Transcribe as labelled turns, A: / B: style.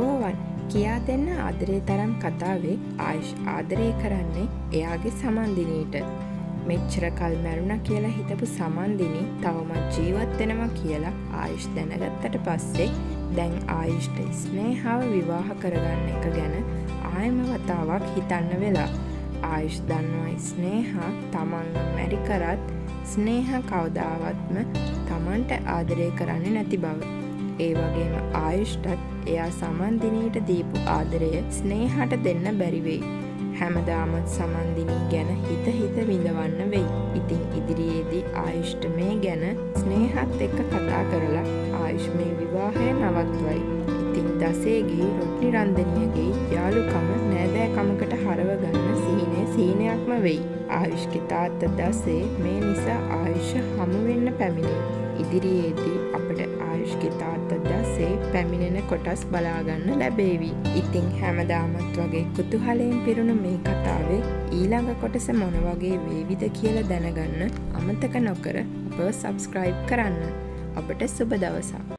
A: අයිබෝවන් කියා දෙන්න ආදරේ තරම් කතාවේ ආයුෂ් ආදරය කරන්නේ එයාගේ සමන්දිනීට. මෙච්චර කල් මැරුණ කියලා හිතපු සමන්දිනී තවමත් ජීවත්වෙනවා කියලා ආයුෂ් දැනගත්තට පස්සේ දැන් ආයුෂ්ට ස්නේහාව විවාහ කරගන්න එක ගැන ආයම වතාවක් හිතන්න වෙලා. ආයුෂ් දන්නවා ස්නේහා තමන්ව මැරි කරත් ස්නේහ කවදාවත්ම තමන්ට ආදරය කරන්න නැති බව. ඒ වගේම ආයුෂ්ටත් එයා සමන්දිනීට දීපු ආදරය ස්නේහට දෙන්න බැරිවෙයි. හැමදාමත් සමන්දිනී ගැන හිත හිත විඳවන්න වෙයි. ඉතින් ඉදිරියේදී ආයුෂ්ට මේ ගැන ස්නේහත් එක්ක කතා කරලා ආයුෂ් මේ විවාහය නවත්වයි. ඉතින් දසේගේ රොට්නි රන්දනියගේ යාළුකම නෑදෑකමකට හරව ගන්න සිහිනේ සීනයක්ම වෙයි. ආයුෂ්ගේ තාත්ත දසේ මේ නිසා ආයුෂ හමුවෙන්න පැමිණේ. ඉදිරියේදී අපට ආයුෂ්ගේ තාත්ත දසේ පැමිණෙන කොටස් බලාගන්න ලැබේවි. ඉතිං හැමදාමත් වගේ කුතුහලයෙන් පිරුණු මේ කතාවේ ඊළඟ කොටස මොන වගේ වේවිද කියල දැනගන්න අමතක නොකර අප සබස්ක්‍රයිබ් කරන්න. අපට සුබ දවසා.